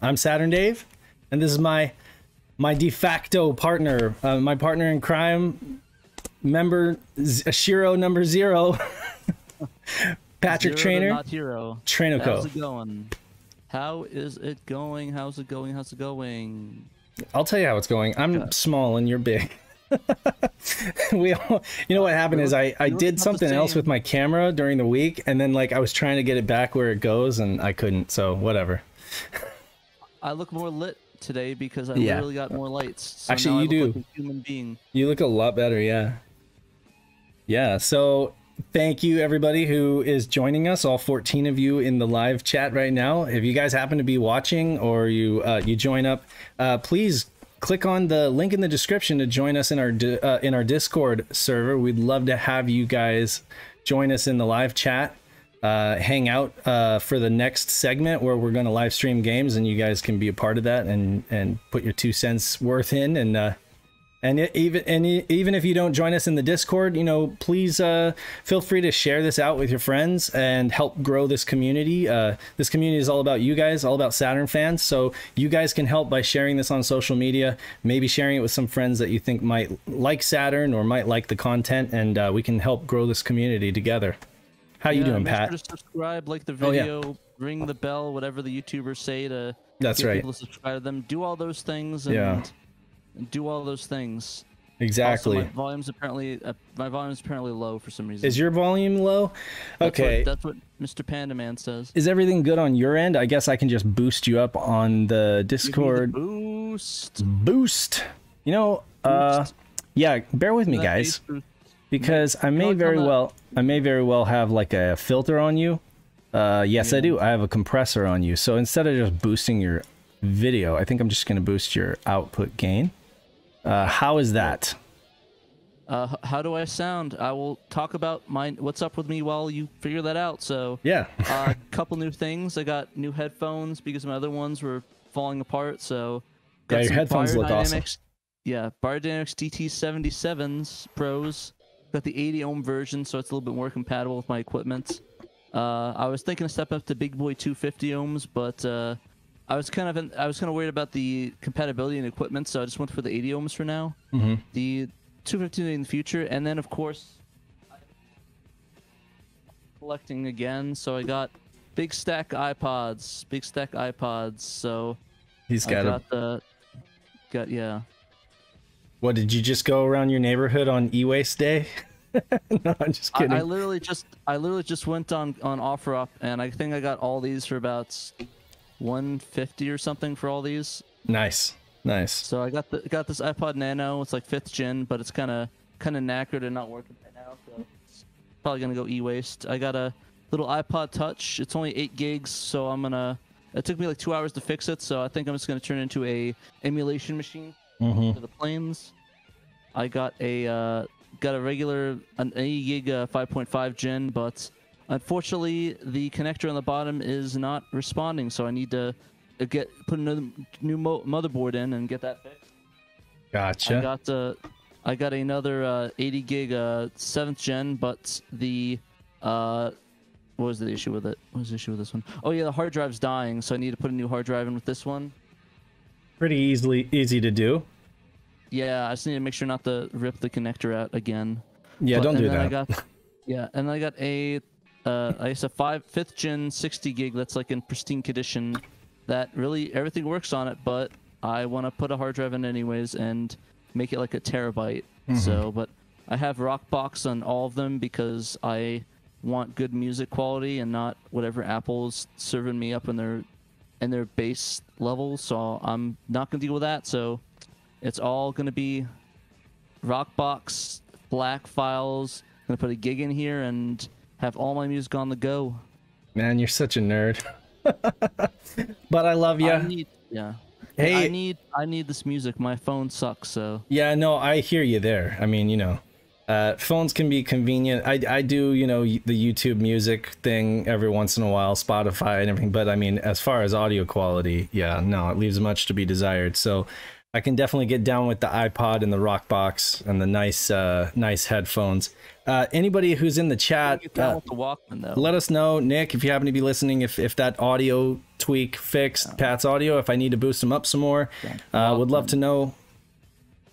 I'm Saturn Dave, and this is my my de facto partner, uh, my partner in crime, member Z- Shiro number zero, Patrick Zero Trainer. Trainoco. How's it going? How is it going? How's it going? How's it going? I'll tell you how it's going. I'm small and you're big. we all, you know what happened is I, I did something else with my camera during the week and then like I was trying to get it back where it goes and I couldn't so whatever. I look more lit today because I Yeah. literally got more lights. So Actually, you do. Like a human being. You look a lot better, yeah. Yeah, so thank you everybody who is joining us, all 14 of you in the live chat right now. If you guys happen to be watching or you uh, you join up, uh, please click on the link in the description to join us in our uh, in our Discord server. We'd love to have you guys join us in the live chat. Uh, hang out uh, for the next segment where we're going to live stream games, and you guys can be a part of that and and put your two cents worth in and uh, and it, even and even if you don't join us in the Discord, you know, please uh, feel free to share this out with your friends and help grow this community. Uh, this community is all about you guys, all about Saturn fans. So you guys can help by sharing this on social media, maybe sharing it with some friends that you think might like Saturn or might like the content, and uh, we can help grow this community together. How you Yeah, doing, make Pat? Sure to subscribe, like the Oh, yeah. video, ring the bell, whatever the YouTubers say to That's right. people to subscribe to them. Do all those things and, Yeah. and do all those things. Exactly. Also, my volume's apparently uh, my volume's apparently low for some reason. Is your volume low? That's Okay. What, that's what Mr. Panda Man says. Is everything good on your end? I guess I can just boost you up on the me the Discord. boost. boost. You know, uh, yeah, bear with me, guys, boost. Because I may very well, I may very well have like a filter on you. Uh, yes, I do. I have a compressor on you. So instead of just boosting your video, I think I'm just gonna boost your output gain. Uh, how is that? Uh, how do I sound? I will talk about my what's up with me while you figure that out. So, Yeah. a couple new things. I got new headphones because my other ones were falling apart. So, Yeah, your headphones look awesome. Yeah, Beyerdynamics DT77s Pros. Got the 80 ohm version, so it's a little bit more compatible with my equipment. Uh, I was thinking of stepping up to Big Boy 250 ohms, but uh, I was kind of in, I was kind of worried about the compatibility and equipment, so I just went for the 80 ohms for now. hmm The 250 in the future, and then of course collecting again. So I got big stack iPods, big stack iPods. So he's got a. got the got yeah. What did you just go around your neighborhood on e-waste day? no, I'm just kidding. I literally just I literally just went on on OfferUp, and I think I got all these for about 150 or something for all these. nice, nice. So I got the got this iPod Nano. It's like fifth gen, but it's kind of kind of knackered and not working right now. So it's probably gonna go e-waste. I got a little iPod Touch. It's only eight gigs, so I'm gonna. It took me like two hours to fix it, so I think I'm just gonna turn it into a emulation machine hmm for the planes. I got a uh, got a regular an 80 gig uh, 5.5 gen, but unfortunately the connector on the bottom is not responding, so I need to uh, get put another new mo- motherboard in and get that fixed. I Gotcha. got uh, I got another uh, 80 gig uh, seventh gen, but the uh, what was the issue with it? What was the issue with this one? Oh yeah, the hard drive's dying, so I need to put a new hard drive in with this one. Pretty easily easy to do. Yeah, I just need to make sure not to rip the connector out again. Yeah, But- don't and do then I that. got, yeah, and I got a, uh, I guess a five fifth gen 60 gig that's like in pristine condition. That really everything works on it, but I want to put a hard drive in anyways and make it like a terabyte. Mm-hmm. So, but I have Rockbox on all of them because I want good music quality and not whatever Apple's serving me up in their in their base level. So I'm not gonna deal with that. So it's all gonna be Rockbox, FLAC files. I'm gonna put a gig in here and have all my music on the go. Man, you're such a nerd. but I love you. Yeah. Hey- I need I need this music. My phone sucks, so Yeah, no, I hear you there. I mean, you know, uh, phones can be convenient. I, I do, you know, the YouTube music thing every once in a while, Spotify and everything. But I mean, as far as audio quality, yeah, no, it leaves much to be desired. So I can definitely get down with the iPod and the Rockbox and the nice uh nice headphones. Uh anybody who's in the chat uh, the Walkman let us know, Nick, if you happen to be listening, if if that audio tweak fixed Pat's audio, if I need to boost him up some more. Uh would love to know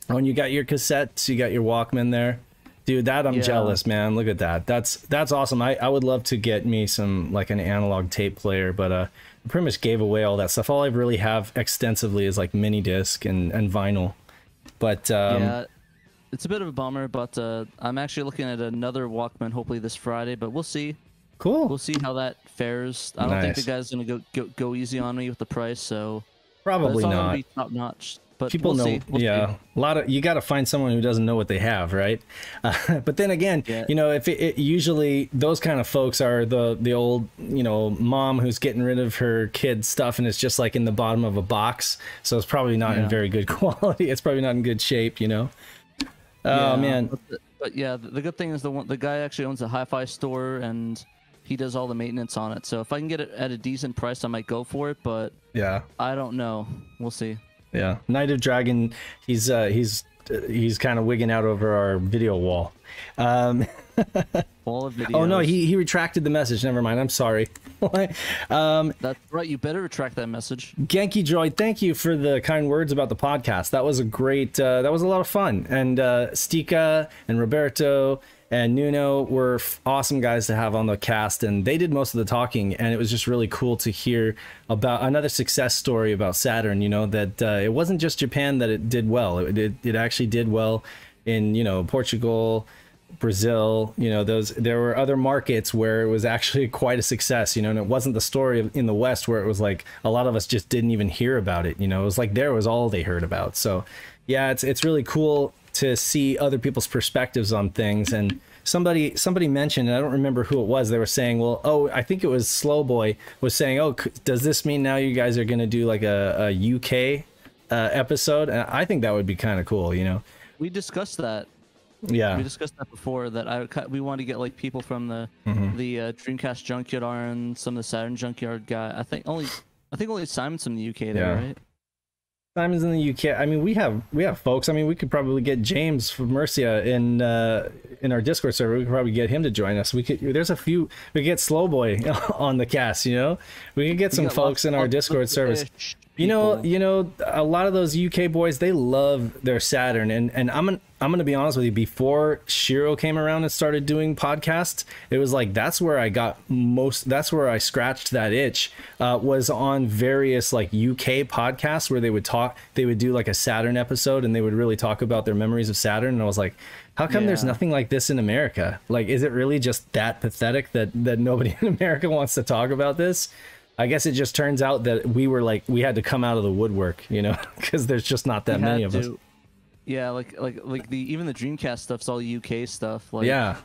when you got your cassettes, you got your Walkman there. Dude, that I'm Yeah. jealous, man. Look at that. That's that's awesome. I, I would love to get me some like an analog tape player, but uh I pretty much gave away all that stuff. All I really have extensively is like mini disc and, and vinyl. But um yeah, it's a bit of a bummer, but uh, I'm actually looking at another Walkman hopefully this Friday. But we'll see. cool. We'll see how that fares. I don't think the guy's gonna go, go go easy on me with the price, so Probably not. top notch. But people we'll know see. We'll yeah see. a lot of you got to find someone who doesn't know what they have right uh, but then again Yeah. you know if it, it usually those kind of folks are the the old you know mom who's getting rid of her kid stuff and it's just like in the bottom of a box so it's probably not in very good quality it's probably not in good shape you know oh man But, the- but yeah, the, the good thing is the one the guy actually owns a hi-fi store and he does all the maintenance on it. So if I can get it at a decent price, I might go for it. But yeah I don't know. We'll see. Yeah Knight of dragon he's uh he's uh, he's kind of wigging out over our video wall um All the videos. oh no he he retracted the message never mind i'm sorry um That's right. You better retract that message. Genki Droid, thank you for the kind words about the podcast. That was a great, uh, that was a lot of fun. And uh, Stika and Roberto and Nuno were awesome guys to have on the cast, and they did most of the talking. And it was just really cool to hear about another success story about Saturn. You know that uh, it wasn't just Japan that it did well; it it, it actually did well in you know Portugal. Brazil, you know, those there were other markets where it was actually quite a success, you know, and it wasn't the story of, in the West where it was like a lot of us just didn't even hear about it, you know. It was like there was all they heard about. So, yeah, it's it's really cool to see other people's perspectives on things and somebody somebody mentioned and I don't remember who it was they were saying well oh I think it was Slowboy was saying oh c- does this mean now you guys are going to do like a, a UK uh, episode and I think that would be kind of cool you know We discussed that. yeah We discussed that before. That I we want to get like people from the Mm-hmm. the uh, Dreamcast junkyard and some of the Saturn junkyard guy. I think only I think only Simon's from the UK there, Yeah. right? Simon's in the UK. I mean, we have we have folks. I mean, we could probably get James from Mercia in uh, in our Discord server. We could probably get him to join us. We could. There's a few. We could get Slowboy on the cast. You know, we could get some We folks lots- in our Discord service. British You know, you know, a lot of those UK boys, they love their Saturn, and and I'm gonna I'm gonna be honest with you. Before Shiro came around and started doing podcasts, it was like that's where I got most. That's where I scratched that itch. Uh, was on various like UK podcasts where they would talk. They would do like a Saturn episode, and they would really talk about their memories of Saturn. And I was like, how come there's nothing like this in America? Like, is it really just that pathetic that that nobody in America wants to talk about this? I guess it just turns out that we were like we had to come out of the woodwork, you know, because there's just not that We many of us. Yeah, like like like the even the Dreamcast stuff's all UK stuff. Like Yeah.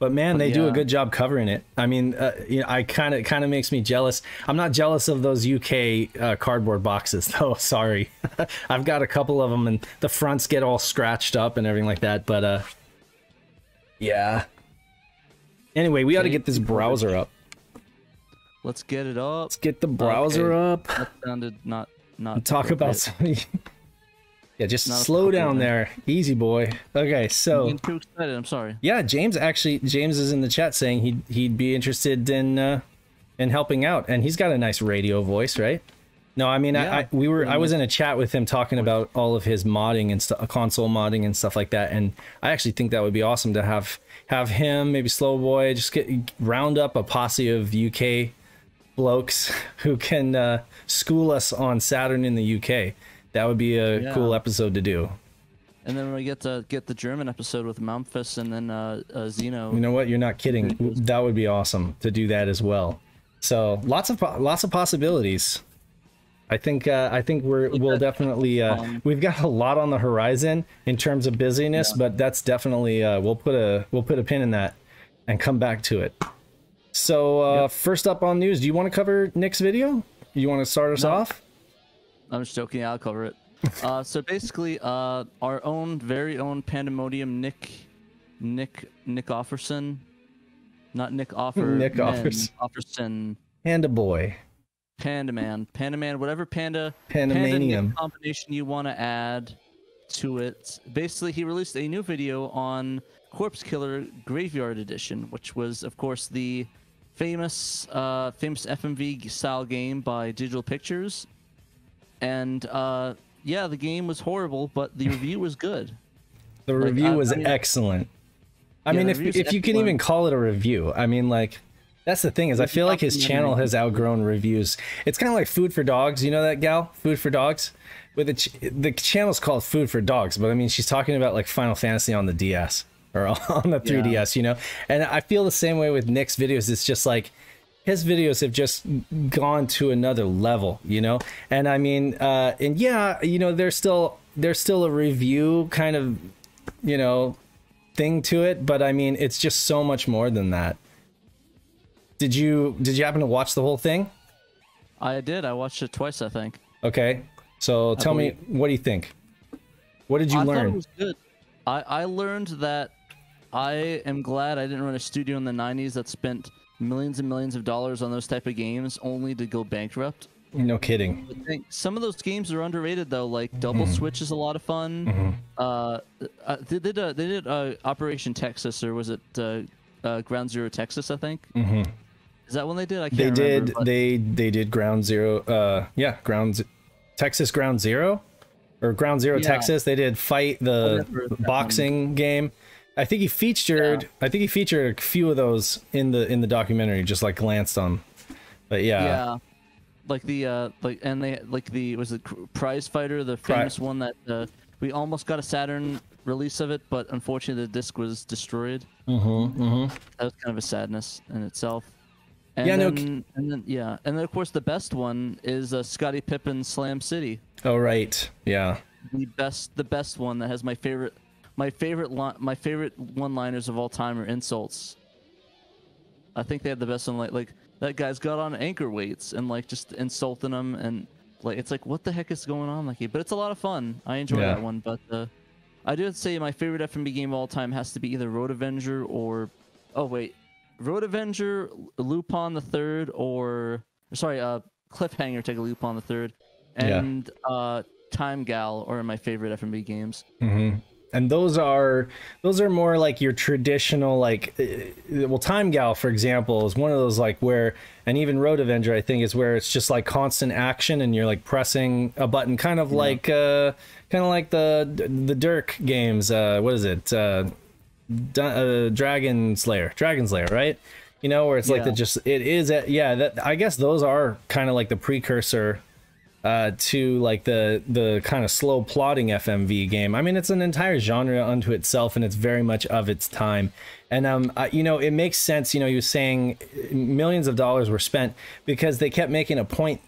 But man, they do a good job covering it. I mean, uh, you know, I kind of kind of makes me jealous. I'm not jealous of those UK uh, cardboard boxes, though. Sorry, I've got a couple of them, and the fronts get all scratched up and everything like that. But uh, yeah. Anyway, we got to get this browser up. Let's get it up. Let's get the browser up. That sounded not not. talk about appropriate. some. yeah, just Not slow down man. there, easy boy. Okay, so. I'm too excited. I'm sorry. yeah, James actually James is in the chat saying he'd he'd be interested in uh, in helping out, and he's got a nice radio voice, right? No, I mean, I, Yeah. I we were I was in a chat with him talking about all of his modding and stuff, console modding and stuff like that, and I actually think that would be awesome to have have him, maybe Slow Boy, just get round up a posse of UK blokes who can uh, school us on Saturn in the UK. That would be a Yeah. cool episode to do. And then we get to get the German episode with Memphis and then uh, uh Zeno. You know what? You're not kidding. That would be awesome to do that as well. So lots of lots of possibilities. I think uh, I think we're we'll definitely uh, Um, we've got a lot on the horizon in terms of busyness, but that's definitely uh, we'll put a we'll put a pin in that and come back to it. So uh, first up on news, do you want to cover Nick's video? You want to start us No. off? I'm just joking. I'll cover it. uh, so basically, uh, our own very own PandaMonium Nick, Nick, Nick Offerson, not Nick Offer. Nick Offerson. Offerson. And a boy. Panda Man, Panda Man, whatever Panda PandaMonium. Panda combination you want to add to it. Basically, he released a new video on Corpse Killer Graveyard Edition, which was, of course, the famous uh, famous FMV style game by Digital Pictures. And uh, yeah, the game was horrible, but the review was good. The Like, review I- was I mean- excellent. I Yeah, mean, if if you can even call it a review, I mean, like that's the thing is, I feel like his channel has outgrown reviews. It's kind of like Food for Dogs. You know that gal, Food for Dogs. With the ch- the channel's called Food for Dogs, but I mean, she's talking about like Final Fantasy on the DS or on the 3DS, you know. And I feel the same way with Nick's videos. It's just like his videos have just gone to another level, you know. And I mean, uh, and yeah, you know, there's still there's still a review kind of, you know, thing to it, but I mean, it's just so much more than that. Did you did you happen to watch the whole thing? I did. I watched it twice, I think. Okay, so tell me, what do you think? What did you I thought learn? it was good. I, I learned that I am glad I didn't run a studio in the 90s that spent millions and millions of dollars on those type of games only to go bankrupt. No kidding. Some of those games are underrated though. Like Double Mm-hmm. Switch is a lot of fun. Uh, uh, they did uh, they did uh, Operation Texas or was it uh, uh, Ground Zero Texas? I think. Mm-hmm. Is that when they did? I can't They remember. did but- they they did Ground Zero. Uh, yeah, Ground Z- Texas Ground Zero or Ground Zero Yeah. Texas. They did fight the never heard that boxing game. I think he featured. I think he featured a few of those in the in the documentary. Just like glanced on. But yeah, Yeah. Like the uh like and they like the was it Cr- Prize Fighter the Pri- famous one that uh, we almost got a Saturn release of it but unfortunately the disc was destroyed. Mm-hmm, mm-hmm. That was kind of a sadness in itself. And Yeah, no, and then yeah, and then of course the best one is uh, Scottie Pippen Slam City. Oh right, yeah. The best the best one that has my favorite my favorite li- my favorite one-liners of all time are insults. I think they had the best one like like that guy's got on anchor weights and like just insulting them and like it's like what the heck is going on like but it's a lot of fun. I enjoy Yeah. that one, but uh, I do have to say my favorite FMV game of all time has to be either Road Avenger or oh wait, Road Avenger, Lupin the Third, or sorry, uh, Cliffhanger, take a Lupin the Third, Yeah. and uh, Time Gal are my favorite FMV games. and those are those are more like your traditional like uh, well time gal for example is one of those like where and even road avenger i think is where it's just like constant action and you're like pressing a button kind of like uh kind of like the the dirk games uh what is it uh, uh Dragon's Lair Dragon's Lair right? You know where it's like the just it is a, yeah that i guess those are kind of like the precursor uh, to like the the kind of slow plotting FMV game. I mean, it's an entire genre unto itself, and it's very much of its time. And um, uh, you know, it makes sense. You know, you were saying millions of dollars were spent because they kept making a point.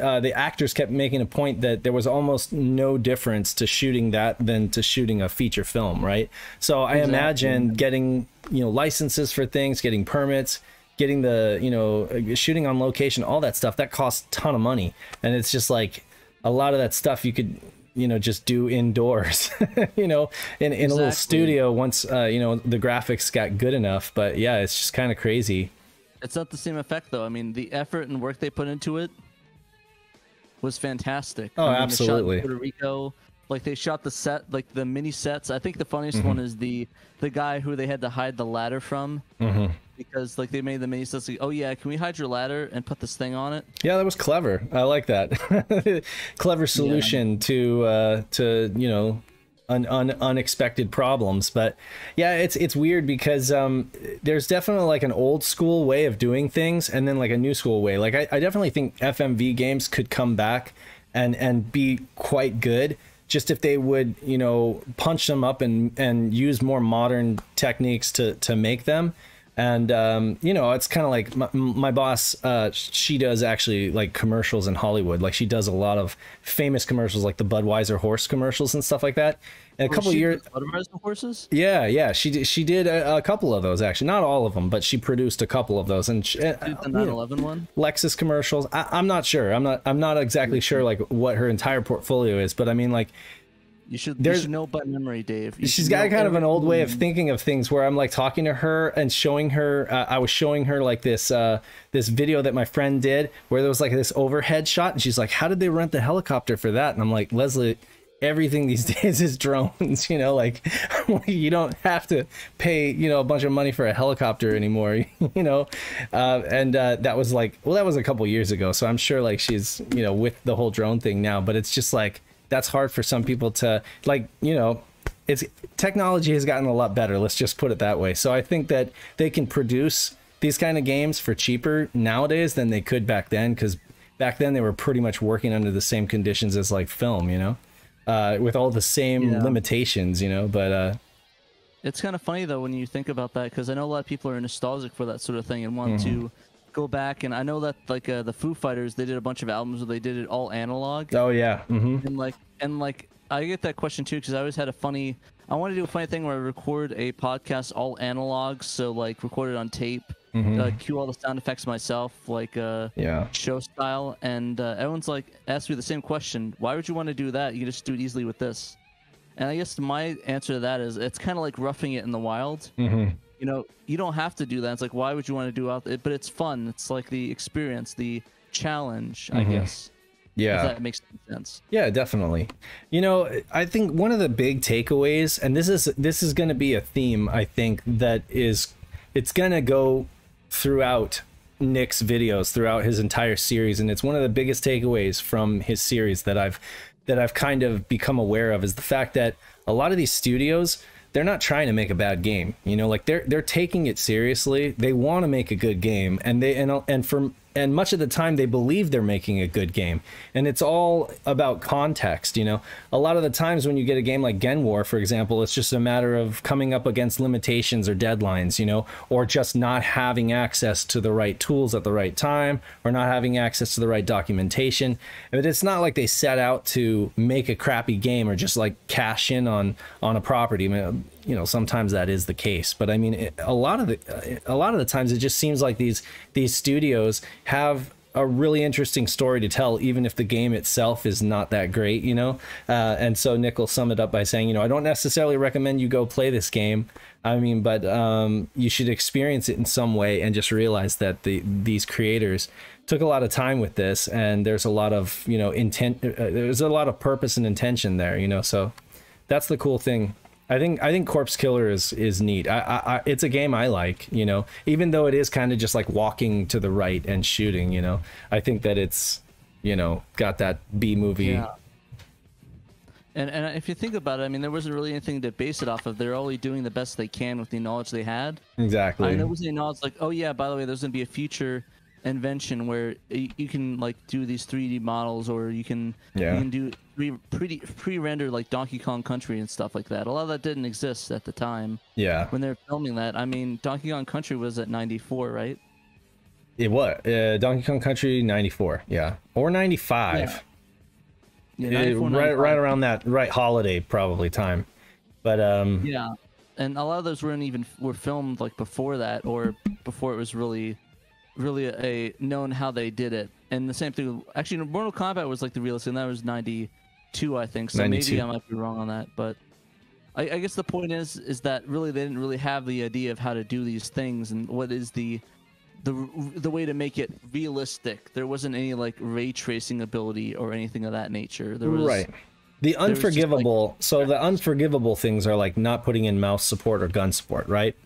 Uh, the actors kept making a point that there was almost no difference to shooting that than to shooting a feature film, right? So I imagine getting you know licenses for things, getting permits getting the you know shooting on location all that stuff that costs a ton of money and it's just like a lot of that stuff you could you know just do indoors you know in, in a little studio once uh, you know the graphics got good enough but yeah it's just kind of crazy It's not the same effect though. I mean, the effort and work they put into it was fantastic. Oh, I mean, they shot in absolutely. Puerto Rico, like they shot the set, like the mini sets. I think the funniest Mm-hmm. one is the the guy who they had to hide the ladder from. Mm-hmm. Because like they made the mini sets like, oh yeah, can we hide your ladder and put this thing on it? yeah that was clever i like that clever solution to uh to you know un, un, unexpected problems but yeah it's it's weird because um there's definitely like an old school way of doing things and then like a new school way like i, I definitely think fmv games could come back and and be quite good just if they would you know punch them up and and use more modern techniques to to make them. And um, you know it's kind of like my, my boss uh, she does actually like commercials in hollywood. Like she does a lot of famous commercials like the budweiser horse commercials and stuff like that and a couple She years was horses. yeah yeah she did she did a, a couple of those actually not all of them but she produced a couple of those and she, uh, Did the you know, 911 one. lexus commercials I, i'm not sure i'm not i'm not exactly sure like what her entire portfolio is but i mean like You should, you There's- should know by memory, Dave. You she's got kind of an old way of thinking of things where I'm like talking to her and showing her uh, I was showing her like this uh this video that my friend did where there was like this overhead shot and she's like how did they rent the helicopter for that and I'm like Leslie everything these days is drones you know like you don't have to pay you know a bunch of money for a helicopter anymore you know? Uh, and uh, that was like well that was a couple years ago so I'm sure like she's you know with the whole drone thing now but it's just like that's hard for some people to like you know it's technology has gotten a lot better let's just put it that way. So i think that they can produce these kind of games for cheaper nowadays than they could back then because back then they were pretty much working under the same conditions as like film you know uh, with all the same Yeah. limitations you know but uh, It's kind of funny though when you think about that because I know a lot of people are nostalgic for that sort of thing and want Mm-hmm. to go back. And I know that like uh, the Foo Fighters, they did a bunch of albums where they did it all analog. oh yeah hmm and like and like I get that question too because I always had a funny. I want to do a funny thing where I record a podcast all analog, so like record it on tape, uh, cue all the sound effects myself, like uh, yeah show style, and uh, everyone's like asks me the same question: Why would you want to do that? You can just do it easily with this. And I guess my answer to that is it's kind of like roughing it in the wild. hmm You know, you don't have to do that. It's like why would you want to do out it? But it's fun. It's like the experience, the challenge, I guess. yeah If that makes sense. Yeah, definitely. You know, I think one of the big takeaways, and this is this is going to be a theme. I think that is, it's going to go throughout Nick's videos throughout his entire series, and it's one of the biggest takeaways from his series that I've that I've kind of become aware of is the fact that a lot of these studios they're not trying to make a bad game. You know, like they're they're taking it seriously. They want to make a good game, and they and and for and much of the time they believe they're making a good game. And it's all about context. You know, a lot of the times when you get a game like Gen War, for example, it's just a matter of coming up against limitations or deadlines. You know, or just not having access to the right tools at the right time, or not having access to the right documentation. But it's not like they set out to make a crappy game or just like cash in on on a property. I mean, you know, sometimes that is the case, but I mean, it, a lot of the uh, a lot of the times it just seems like these these studios have a really interesting story to tell, even if the game itself is not that great, you know. Uh, and so Nick will sum it up by saying, you know, I don't necessarily recommend you go play this game. I mean, but um, you should experience it in some way and just realize that the these creators took a lot of time with this, and there's a lot of you know intent. Uh, there's a lot of purpose and intention there, you know. So that's the cool thing. I think I think Corpse Killer is is neat. I, I, I it's a game I like, you know, even though it is kind of just like walking to the right and shooting, you know. I think that it's, you know, got that B movie. Yeah. And and if you think about it, I mean, there wasn't really anything to base it off of. They're only doing the best they can with the knowledge they had. Exactly. I know was any knowledge like, oh yeah, by the way, there's gonna be a future invention where y- you can like do these 3D models, or you can Yeah. you can do pre pre pre-rendered like Donkey Kong Country and stuff like that. A lot of that didn't exist at the time yeah. when they were filming that. I mean, Donkey Kong Country was at '94, right? It what? Uh, Donkey Kong Country 94. Yeah. Or 95. Yeah, Uh, 94, right 95. right around that right holiday probably time. But um Yeah, and a lot of those weren't even were filmed like before that or before it was really, really a, known how they did it. And the same thing, actually, Mortal Kombat was like the realest, and that was '92, I think. So 92. maybe I might be wrong on that, but I, I guess the point is, is that really they didn't really have the idea of how to do these things and what is the the the way to make it realistic. There wasn't any like ray tracing ability or anything of that nature. There was right. The was like- unforgivable. so the unforgivable things are like not putting in mouse support or gun support, right?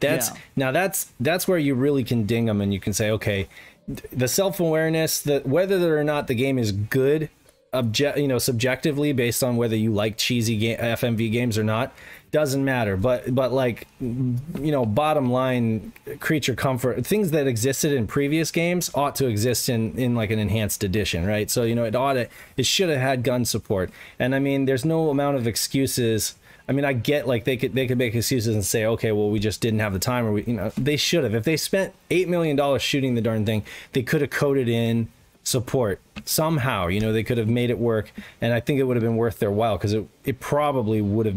That's Yeah. now that's that's where you really can ding them and you can say, okay, the self awareness that whether or not the game is good, object you know subjectively based on whether you like cheesy ga- FMV games or not doesn't matter. But but like you know bottom line creature comfort things that existed in previous games ought to exist in in like an enhanced edition right? So you know it ought to it should have had gun support. And i mean there's no amount of excuses. I mean i get like they could they could make excuses and say okay well we just didn't have the time or we you know they should have. If they spent eight million dollars shooting the darn thing they could have coded in support somehow you know they could have made it work and i think it would have been worth their while because it, it probably would have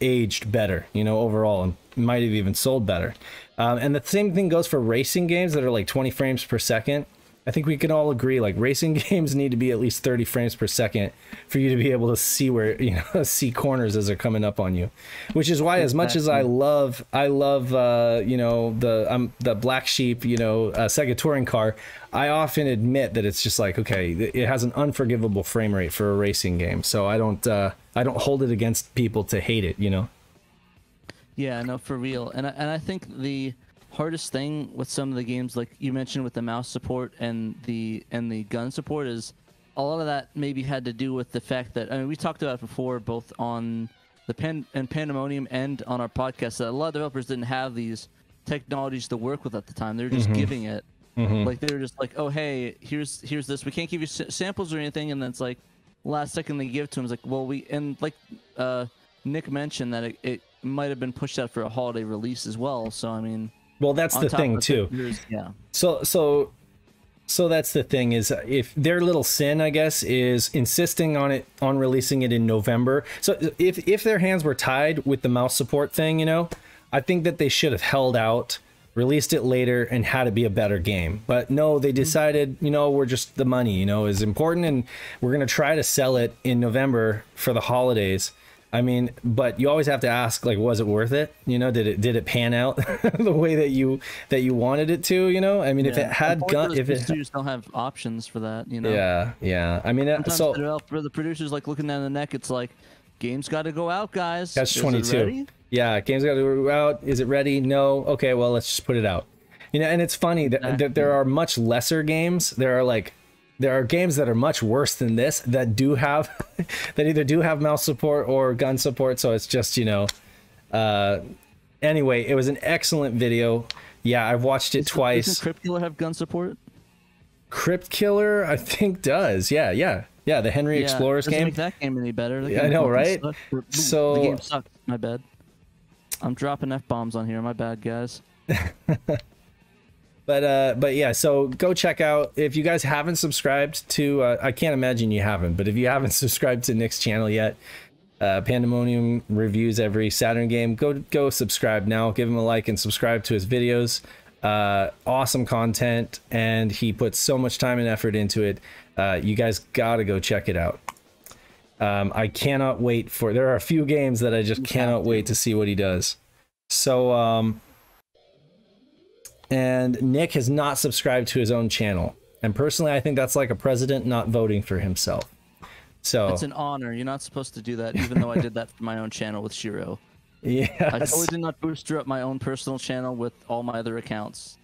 aged better, you know, overall, and might have even sold better. Um, and the same thing goes for racing games that are like 20 frames per second. I think we can all agree like racing games need to be at least 30 frames per second for you to be able to see where you know see corners as they're coming up on you. Which is why as much as I love I love uh, you know the um the black sheep, you know, uh, Sega touring car, I often admit that it's just like okay, it has an unforgivable frame rate for a racing game. So I don't uh I don't hold it against people to hate it, you know. Yeah, no, for real. And I, and I think the hardest thing with some of the games, like you mentioned with the mouse support and the and the gun support, is a lot of that maybe had to do with the fact that I mean we talked about it before, both on the pen and PandaMonium and on our podcast, that a lot of developers didn't have these technologies to work with at the time. They're just giving it. Like they were just like, oh hey, here's here's this. We can't give you s- samples or anything, and then it's like last second they give it to him is like, well we and like uh, Nick mentioned that it, it might have been pushed out for a holiday release as well. So I mean, Well, that's the thing too. yeah. So so so that's the thing is if their little sin I guess is insisting on it on releasing it in November. So if if their hands were tied with the mouse support thing, you know, I think that they should have held out, released it later and had it be a better game. But no, they decided, you know, we're just the money, you know, is important and we're going to try to sell it in November for the holidays. I mean, but you always have to ask, like, was it worth it? You know, did it did it pan out the way that you that you wanted it to? You know, I mean, if it had gun, if it, studios don't have options for that, you know. yeah, yeah. I mean, uh, Sometimes so the developer, the producers like looking down the neck. It's like, game's got to go out, guys. That's twenty two. Yeah, game's got to go out. Is it ready? No. Okay, well, let's just put it out. You know, and it's funny that, that there are much lesser games. There are like there are games that are much worse than this that do have that either do have mouse support or gun support. So it's just you know. Uh, anyway, it was an excellent video. Yeah, I've watched it twice. Doesn't Crypt Killer have gun support? Crypt Killer, I think does. Yeah, yeah, yeah. The Henry Yeah, Explorers doesn't game. Make that game any better? Yeah, I know, right? sucked. So- the game sucked. My bad. I'm dropping f bombs on here. My bad, guys. But uh, but yeah, so go check out if you guys haven't subscribed to. Uh, I can't imagine you haven't, but if you haven't subscribed to Nick's channel yet, uh, PandaMonium reviews every Saturn game. Go go subscribe now. Give him a like and subscribe to his videos. Uh, awesome content, and he puts so much time and effort into it. Uh, you guys gotta go check it out. Um, I cannot wait for. There are a few games that I just cannot wait to see what he does. So um, and Nick has not subscribed to his own channel. And personally, I think that's like a president not voting for himself. So It's an honor. You're not supposed to do that, even though I did that for my own channel with Shiro. Yeah. I totally did not booster up my own personal channel with all my other accounts.